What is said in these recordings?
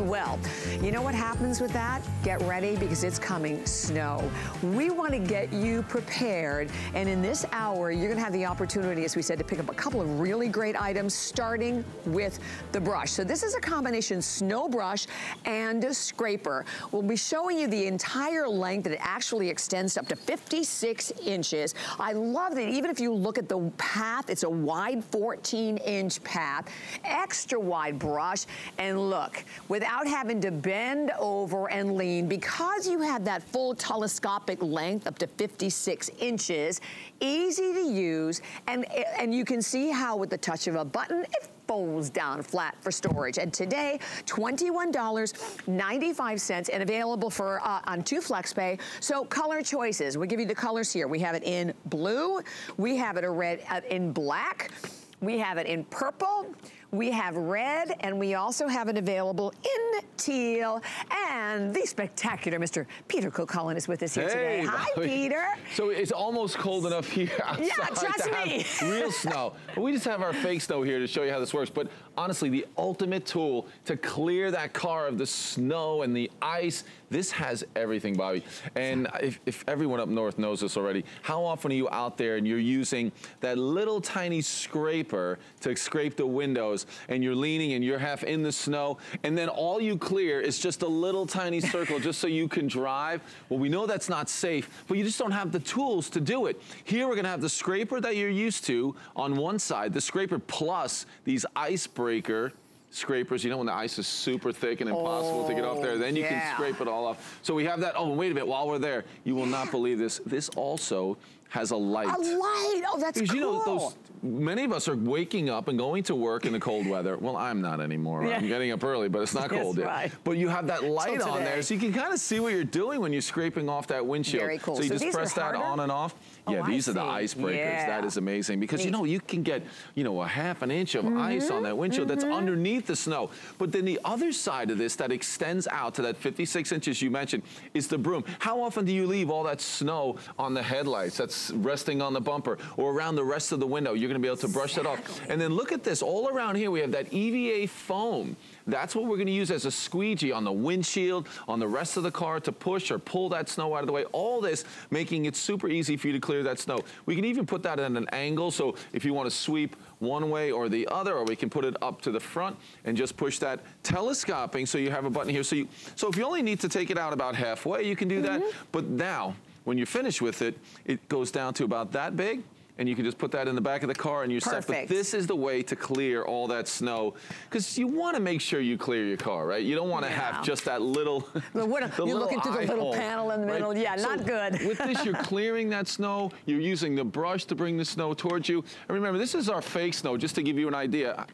well. You know what happens with that? Get ready because it's coming snow. We want to get you prepared and in this hour you're going to have the opportunity as we said to pick up a couple of really great items starting with the brush. So this is a combination snow brush and a scraper. We'll be showing you the entire length that it actually extends up to 56 inches. I love that even if you look at the path, it's a wide 14 inch path, extra wide brush and look, with without having to bend over and lean, because you have that full telescopic length up to 56 inches, easy to use, and, and you can see how with the touch of a button, it folds down flat for storage. And today, $21.95 and available for uh, on two FlexPay. So color choices. We give you the colors here. We have it in blue. We have it a red uh, in black. We have it in purple. We have red, and we also have it available in teal. And the spectacular Mr. Peter Kilcullen is with us here hey, today. Hi, Peter. So it's almost cold enough here outside yeah, trust me. real snow. we just have our fake snow here to show you how this works. But honestly, the ultimate tool to clear that car of the snow and the ice. This has everything, Bobby. And if, if everyone up north knows this already, how often are you out there and you're using that little tiny scraper to scrape the windows and you're leaning and you're half in the snow and then all you clear is just a little tiny circle just so you can drive? Well, we know that's not safe, but you just don't have the tools to do it. Here we're gonna have the scraper that you're used to on one side, the scraper plus these icebreaker scrapers. You know when the ice is super thick and impossible oh, to get off there, oh, then you yeah. can scrape it all off. So we have that. Oh, wait a minute. While we're there, you will not believe this. This also has a light. A light? Oh, that's because, cool. you know, those, many of us are waking up and going to work in the cold weather. Well, I'm not anymore. Yeah. I'm getting up early, but it's not cold yet. Right. But you have that light on there, so you can kind of see what you're doing when you're scraping off that windshield. Very cool. So you so just press that on and off. Oh, yeah, these I are the icebreakers. Yeah. That is amazing because Neat. you know you can get you know a half an inch of mm -hmm. ice on that windshield mm -hmm. that's mm-hmm. underneath the snow. But then the other side of this that extends out to that 56 inches you mentioned is the broom. How often do you leave all that snow on the headlights that's resting on the bumper or around the rest of the window? You're going to be able to brush exactly. that off. And then look at this. All around here we have that EVA foam that's what we're gonna use as a squeegee on the windshield, on the rest of the car to push or pull that snow out of the way. All this making it super easy for you to clear that snow. We can even put that at an angle, so if you wanna sweep one way or the other, or we can put it up to the front and just push that telescoping so you have a button here. So, you, so if you only need to take it out about halfway, you can do mm -hmm. that. Mm-hmm. But now, when you're finished with it, it goes down to about that big and you can just put that in the back of the car and you're Perfect. set. But this is the way to clear all that snow because you want to make sure you clear your car, right? You don't want to yeah. have just that little. What, the you're looking through the little hole, panel in the middle. Right? Yeah, so not good. with this, you're clearing that snow. You're using the brush to bring the snow towards you. And remember, this is our fake snow, just to give you an idea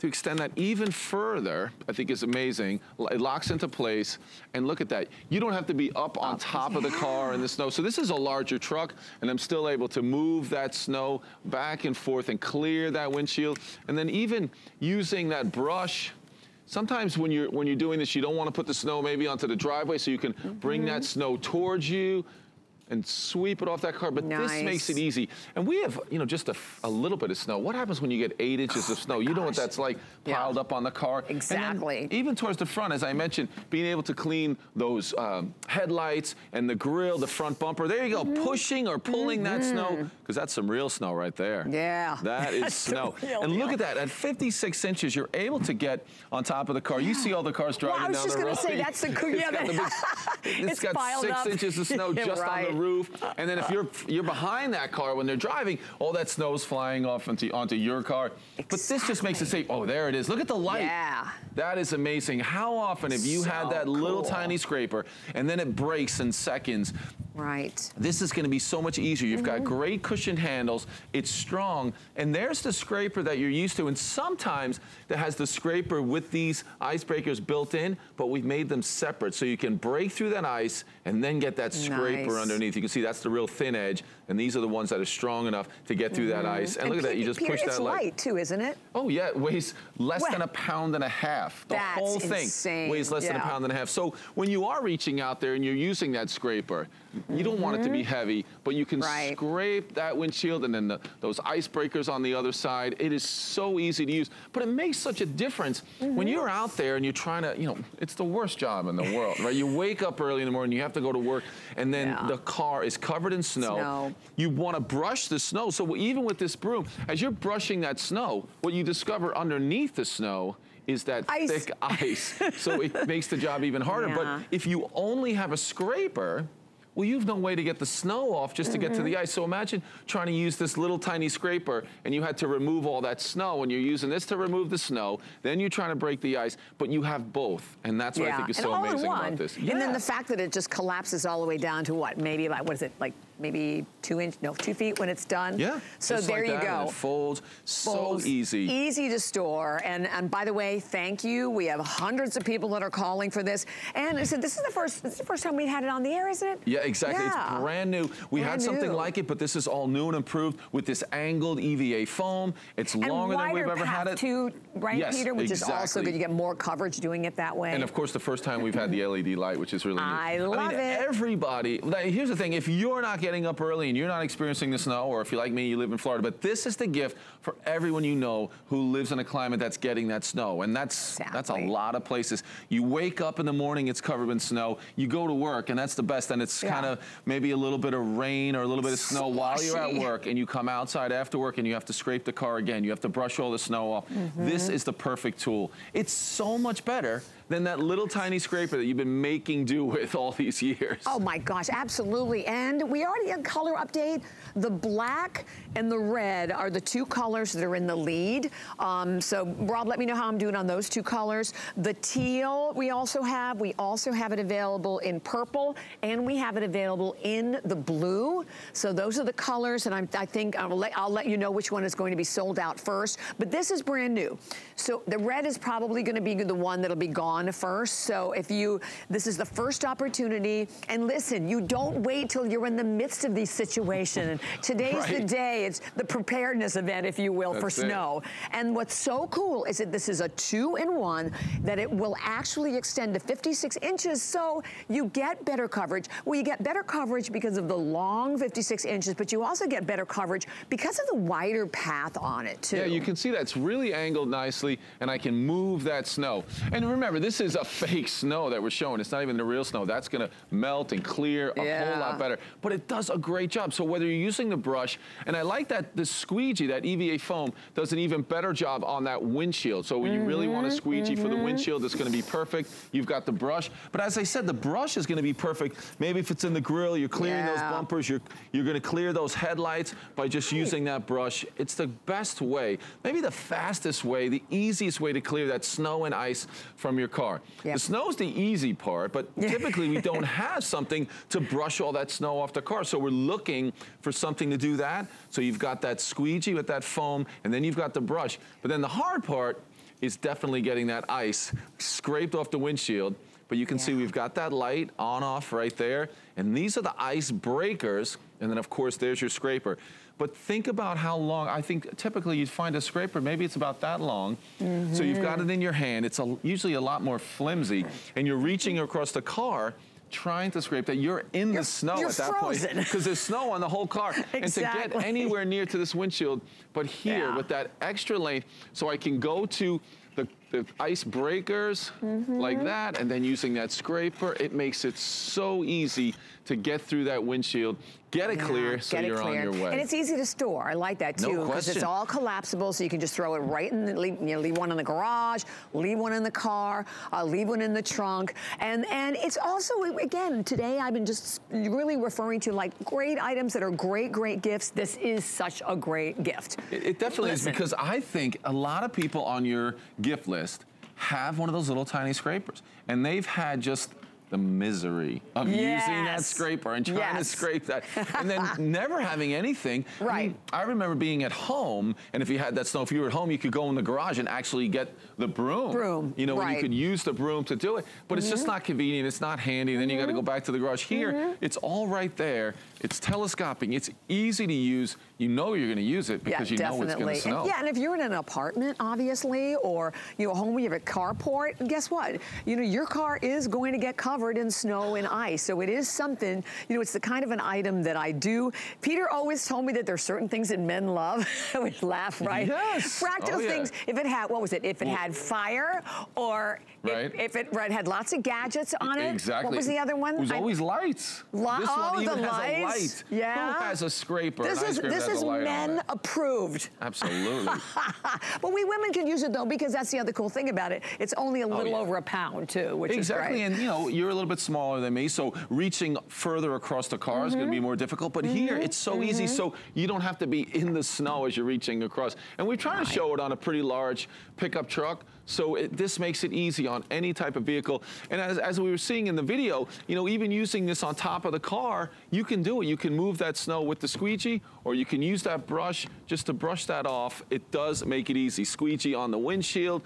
to extend that even further, I think is amazing. It locks into place, and look at that. You don't have to be up on top of the car in the snow. So this is a larger truck, and I'm still able to move that snow back and forth and clear that windshield. And then even using that brush, Sometimes when you're when you're doing this, you don't want to put the snow maybe onto the driveway, so you can bring mm -hmm. that snow towards you and sweep it off that car. But nice. this makes it easy. And we have, you know, just a, a, little bit of snow. What happens when you get eight inches oh of snow? You gosh. know what that's like piled yeah. up on the car. Exactly. even towards the front, as I mentioned, being able to clean those um, headlights and the grill, the front bumper. There you go, mm -hmm. pushing or pulling mm -hmm. that snow, because mm-hmm. that's some real snow right there. Yeah. That is snow. And look at that, at 56 inches, you're able to get on top of the car. You see all the cars driving well, down the road. I was just gonna say, that's the, yeah, the big, it's, it's got six up. inches of snow just right. on the roof. And then if you're you're behind that car when they're driving, all that snow's flying off onto, onto your car. Exactly. But this just makes it say, oh, there it is. Look at the light. Yeah. That is amazing. How often have you so had that cool. little tiny scraper and then it breaks in seconds? Right. This is gonna be so much easier. You've mm -hmm. got mm-hmm. great cushioned handles, it's strong, and there's the scraper that you're used to, and sometimes that has the scraper with these icebreakers built in, but we've made them separate so you can break through that ice and then get that scraper nice. underneath. You can see that's the real thin edge, and these are the ones that are strong enough to get through mm -hmm. that mm-hmm. ice. And, and look at that, you just push that light. It's light too, isn't it? Oh yeah, it weighs less well, than a pound and a half. The that's whole thing insane. weighs less yeah. than a pound and a half. So when you are reaching out there and you're using that scraper, You don't want it to be mm-hmm. heavy, but you can right. scrape that windshield and then the, those icebreakers on the other side. It is so easy to use, but it makes such a difference mm -hmm. when you're out there and you're trying to, you know, it's the worst job in the world, right? You wake up early in the morning, you have to go to work, and then yeah. the car is covered in snow. snow. You want to brush the snow. So even with this broom, as you're brushing that snow, what you discover underneath the snow is that ice. thick ice. so it makes the job even harder. Yeah. But if you only have a scraper, well, you've no way to get the snow off just to mm -hmm. get to the mm-hmm. ice. So imagine trying to use this little tiny scraper and you had to remove all that snow and you're using this to remove the snow, then you're trying to break the ice, but you have both. And that's what yeah. I think is and so amazing about this. And yeah. then the fact that it just collapses all the way down to what? Maybe like, what is it, like maybe two inch, no, two feet when it's done. Yeah. So there like you go. it folds, folds, so easy. Easy to store. And, and by the way, thank you. We have hundreds of people that are calling for this. And I said, this is the first, this is the first time we've had it on the air, isn't it? Yeah, exactly. Yeah. It's brand new. We brand had something new. like it, but this is all new and improved with this angled EVA foam. It's and longer than we've ever had it. too, right, yes, Peter? Which exactly. is also good. You get more coverage doing it that way. And of course, the first time we've had the LED light, which is really neat. I love I mean, it. Everybody, here's the thing. If you're not getting up early and you're not experiencing the snow, or if you're like me, you live in Florida, but this is the gift for everyone you know who lives in a climate that's getting that snow. And that's exactly. that's a lot of places. You wake up in the morning, it's covered in snow. You go to work, and that's the best. And it's yeah. kind of maybe a little bit of rain or a little bit of snow Slushy. while you're at work, and you come outside after work and you have to scrape the car again. You have to brush all the snow off. Mm -hmm. This is the perfect tool. It's so much better than that little tiny scraper that you've been making do with all these years. Oh my gosh, absolutely. And we already had color update. The black and the red are the two colors that are in the lead. Um, so Rob, let me know how I'm doing on those two colors. The teal we also have. We also have it available in purple and we have it available in the blue. So those are the colors and I'm, i think I'll let, I'll let you know which one is going to be sold out first. But this is brand new. So the red is probably going to be the one that'll be gone first. So if you, this is the first opportunity. And listen, you don't wait till you're in the midst of these situations. Today's right. the day. It's the preparedness event, if you will, That's for it. snow. And what's so cool is that this is a two-in-one, that it will actually extend to 56 inches, so you get better coverage. Well, you get better coverage because of the long 56 inches, but you also get better coverage because of the wider path on it, too. Yeah, you can see that's really angled nicely, and I can move that snow. And remember, this is a fake snow that we're showing. It's not even the real snow. That's gonna melt and clear a yeah. whole lot better. But it does a great job. So whether you're using the brush, and I like that the squeegee, that EVA foam, does an even better job on that windshield. So when mm -hmm, you really want a mm-hmm, squeegee mm -hmm. for the mm-hmm. windshield, it's gonna be perfect. You've got the brush. But as I said, the brush is gonna be perfect. Maybe if it's in the grill, you're clearing yeah. those bumpers, you're, you're gonna clear those headlights by just using that brush. It's the best way, maybe the fastest way, the easiest way to clear that snow and ice from your car. Yep. The snow's the easy part, but typically we don't have something to brush all that snow off the car. So we're looking for something to do that. So you've got that squeegee with that foam, and then you've got the brush. But then the hard part is definitely getting that ice scraped off the windshield. But you can yeah. see we've got that light on off right there. And these are the ice breakers. And then of course, there's your scraper. But think about how long, I think typically you'd find a scraper, maybe it's about that long. Mm -hmm. So you've got it in your hand. It's a, usually a lot more flimsy. And you're reaching across the car trying to scrape that, you're in you're, the snow at that frozen. point. Because there's snow on the whole car. exactly. And to get anywhere near to this windshield, but here yeah. with that extra length, so I can go to the, the ice breakers mm -hmm. like that, and then using that scraper, it makes it so easy to get through that windshield, get it yeah, clear so you're clear. on your way. And it's easy to store. I like that too. Because no it's all collapsible so you can just throw it right in the, leave, you know, leave one in the garage, leave one in the car, uh, leave one in the trunk. And, and it's also, again, today I've been just really referring to like great items that are great, great gifts. This is such a great gift. It, it definitely Listen. is because I think a lot of people on your gift list have one of those little tiny scrapers and they've had just the misery of yes. using that scraper and trying yes. to scrape that and then never having anything. Right. I, mean, I, remember being at home and if you had that snow, if you were at home, you could go in the garage and actually get the broom. Broom, You know, right. you could use the broom to do it, but mm -hmm. it's just mm-hmm. not convenient, it's not handy, and then mm -hmm. you gotta go mm-hmm. back to the garage. Here, mm -hmm. it's all right there. It's telescoping, it's easy to use. You know you're going to use it because yeah, you definitely. know it's going to snow. And, yeah, and if you're in an apartment, obviously, or you know, a home you have a carport, guess what? You know, your car is going to get covered in snow and ice. So it is something, you know, it's the kind of an item that I do. Peter always told me that there's certain things that men love. I would laugh, right? Yes. Practical oh, yeah. things. If it had, what was it? If it had fire or right. if, if it right, had lots of gadgets on it. Exactly. What was the other one? It was always lights. Li this oh, one even the has lights. a light. Yeah. Who has a scraper? This is this is men approved. Absolutely. but we women can use it though because that's the other cool thing about it. It's only a little oh, yeah. over a pound too, which exactly. is great. Exactly. And you know you're a little bit smaller than me, so reaching further across the car mm -hmm. is going to be more difficult. But mm -hmm. here it's so mm -hmm. easy, so you don't have to be in the snow as you're reaching across. And we're trying right. to show it on a pretty large pickup truck. So it, this makes it easy on any type of vehicle. And as, as, we were seeing in the video, you know, even using this on top of the car, you can do it. You can move that snow with the squeegee, or you can use that brush just to brush that off. It does make it easy. Squeegee on the windshield,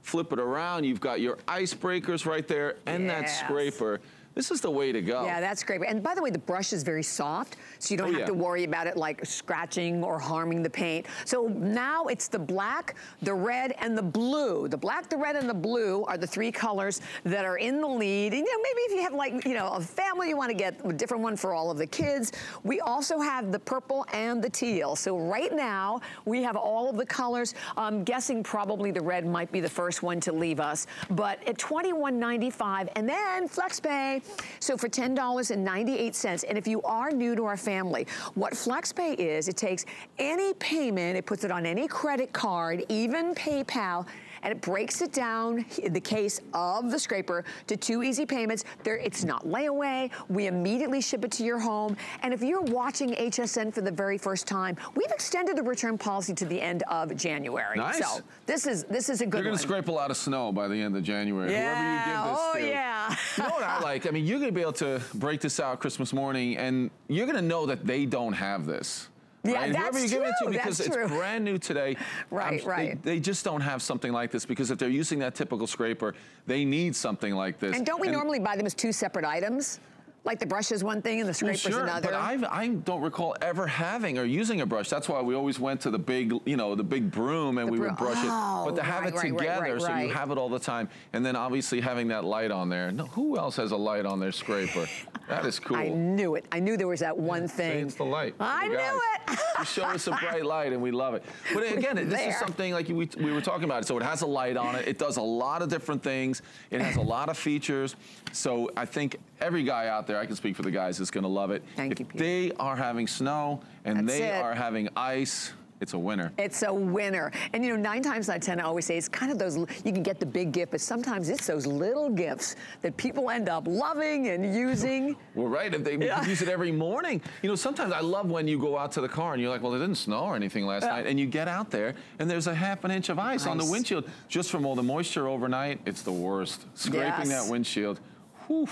flip it around. You've got your ice breakers right there and yes. that scraper. This is the way to go. Yeah, that's great. And by the way, the brush is very soft, so you don't oh, have yeah. to worry about it like scratching or harming the paint. So now it's the black, the red, and the blue. The black, the red, and the blue are the three colors that are in the lead. And you know, maybe if you have like, you know, a family, you want to get a different one for all of the kids. We also have the purple and the teal. So right now, we have all of the colors. I'm guessing probably the red might be the first one to leave us. But at $21.95, and then FlexPay, so for $10.98, and if you are new to our family, what FlexPay is, it takes any payment, it puts it on any credit card, even PayPal, and it breaks it down in the case of the scraper to two easy payments. There, it's not layaway. We immediately ship it to your home. And if you're watching HSN for the very first time, we've extended the return policy to the end of January. Nice. So this is this is a good You're going to scrape a lot of snow by the end of January. Yeah. Whoever you give this oh, to. yeah. you know what I like? I mean, you're going to be able to break this out Christmas morning, and you're going to know that they don't have this. Yeah, right? that's you true. give it to because that's it's true. brand new today. right, I'm, right. They, they, just don't have something like this because if they're using that typical scraper, they need something like this. And don't we and, normally buy them as two separate items? Like the brush is one thing and the scraper's well, sure, another. But I've, I don't recall ever having or using a brush. That's why we always went to the big, you know, the big broom and the we broom. would brush oh, it. But to have right, it right, together right, so you have it all the time. And then obviously having that light on there. No, who else has a light on their scraper? That is cool. I knew it. I knew there was that one thing. it's the light. I the knew it. you show us a bright light and we love it. But again, this there. is something like we, we were talking about. So it has a light on it. It does a lot of different things. It has a lot of features. So I think every guy out there, I can speak for the guys, is going to love it. Thank if you, Peter. they are having snow and That's they it. are having ice, it's a winner. It's a winner. And you know, nine times out of 10, I always say it's kind of those, you can get the big gift, but sometimes it's those little gifts that people end up loving and using. well, right, if they yeah. use it every morning. You know, sometimes I love when you go out to the car and you're like, well, it didn't snow or anything last yeah. night. And you get out there and there's a half an inch of ice, ice. on the windshield just from all the moisture overnight. It's the worst. Scraping yes. that windshield. Whew.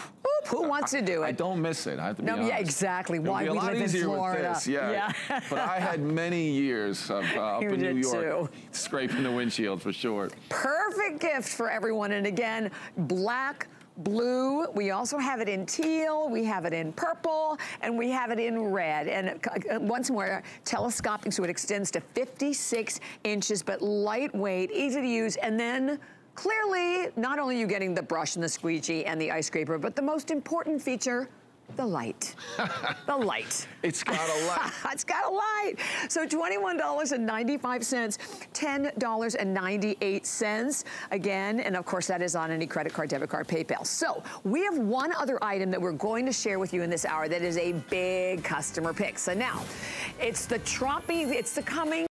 Who wants to do it? I don't miss it. I have to be no, honest. Yeah, exactly. It'll Why be we live in Florida. With this. Yeah. yeah. but I had many years of, uh, up you in New York too. scraping the windshield for sure. Perfect gift for everyone. And again, black blue. We also have it in teal. We have it in purple. And we have it in red. And uh, once more, telescopic, so it extends to 56 inches, but lightweight, easy to use. And then Clearly, not only are you getting the brush and the squeegee and the ice scraper, but the most important feature, the light. the light. It's got a light. it's got a light. So $21.95, $10.98. Again, and of course that is on any credit card, debit card, PayPal. So we have one other item that we're going to share with you in this hour that is a big customer pick. So now, it's the Troppi, it's the coming